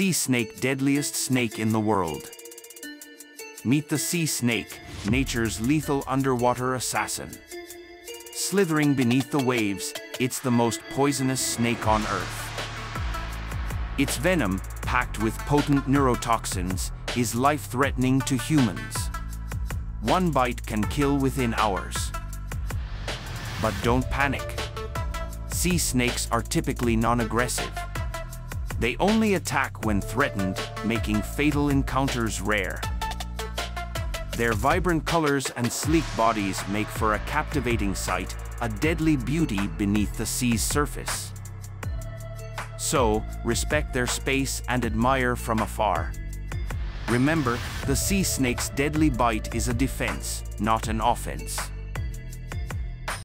sea snake deadliest snake in the world. Meet the sea snake, nature's lethal underwater assassin. Slithering beneath the waves, it's the most poisonous snake on Earth. Its venom, packed with potent neurotoxins, is life-threatening to humans. One bite can kill within hours. But don't panic. Sea snakes are typically non-aggressive. They only attack when threatened, making fatal encounters rare. Their vibrant colors and sleek bodies make for a captivating sight, a deadly beauty beneath the sea's surface. So, respect their space and admire from afar. Remember, the sea snake's deadly bite is a defense, not an offense.